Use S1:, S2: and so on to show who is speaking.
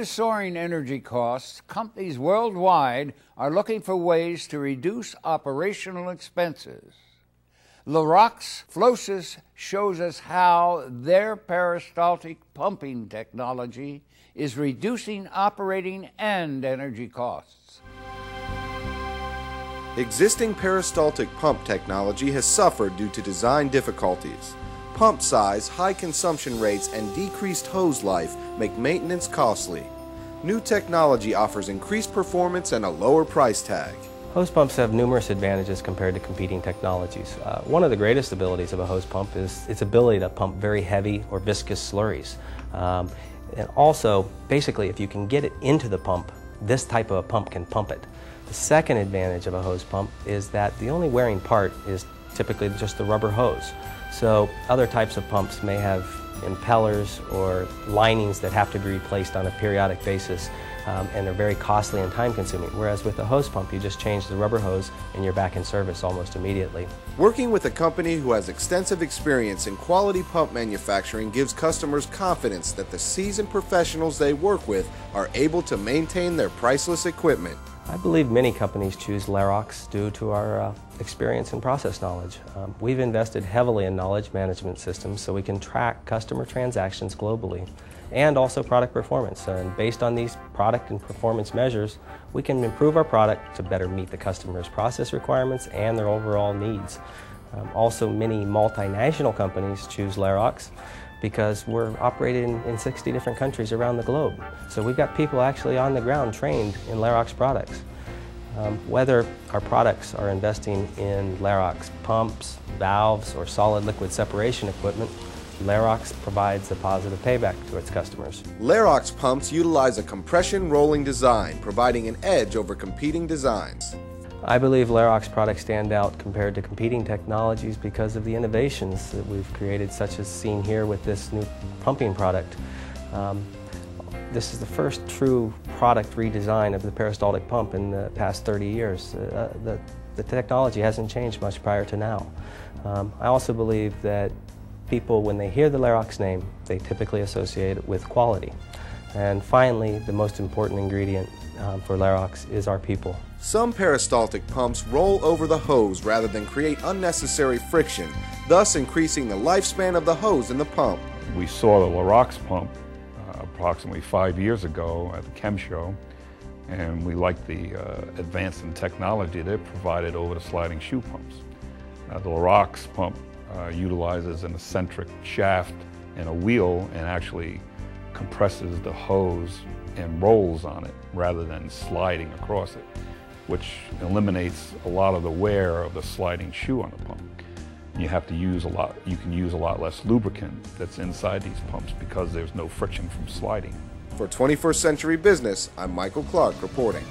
S1: to soaring energy costs, companies worldwide are looking for ways to reduce operational expenses. Larox Flowsys shows us how their peristaltic pumping technology is reducing operating and energy costs.
S2: Existing peristaltic pump technology has suffered due to design difficulties. Pump size, high consumption rates, and decreased hose life make maintenance costly. New technology offers increased performance and a lower price tag.
S3: Hose pumps have numerous advantages compared to competing technologies. Uh, one of the greatest abilities of a hose pump is its ability to pump very heavy or viscous slurries. Um, and also, basically, if you can get it into the pump, this type of a pump can pump it. The second advantage of a hose pump is that the only wearing part is typically just the rubber hose. So other types of pumps may have impellers or linings that have to be replaced on a periodic basis um, and are very costly and time consuming. Whereas with a hose pump, you just change the rubber hose and you're back in service almost immediately.
S2: Working with a company who has extensive experience in quality pump manufacturing gives customers confidence that the seasoned professionals they work with are able to maintain their priceless equipment.
S3: I believe many companies choose Larox due to our uh, experience and process knowledge. Um, we've invested heavily in knowledge management systems so we can track customer transactions globally and also product performance. And based on these product and performance measures, we can improve our product to better meet the customer's process requirements and their overall needs. Um, also, many multinational companies choose Larox because we're operated in, in 60 different countries around the globe. So we've got people actually on the ground trained in Larox products. Um, whether our products are investing in Larox pumps, valves, or solid liquid separation equipment, Larox provides a positive payback to its customers.
S2: Larox pumps utilize a compression rolling design, providing an edge over competing designs.
S3: I believe Larox products stand out compared to competing technologies because of the innovations that we've created, such as seen here with this new pumping product. Um, this is the first true product redesign of the peristaltic pump in the past 30 years. Uh, the, the technology hasn't changed much prior to now. Um, I also believe that people, when they hear the Larox name, they typically associate it with quality. And finally, the most important ingredient um, for Larox is our people.
S2: Some peristaltic pumps roll over the hose rather than create unnecessary friction, thus increasing the lifespan of the hose in the pump.
S4: We saw the Larox pump uh, approximately five years ago at the Chem Show, and we liked the uh, advance in technology they provided over the sliding shoe pumps. Uh, the Larox pump uh, utilizes an eccentric shaft and a wheel and actually compresses the hose and rolls on it rather than sliding across it, which eliminates a lot of the wear of the sliding shoe on the pump. You have to use a lot, you can use a lot less lubricant that's inside these pumps because there's no friction from sliding.
S2: For 21st Century Business, I'm Michael Clark reporting.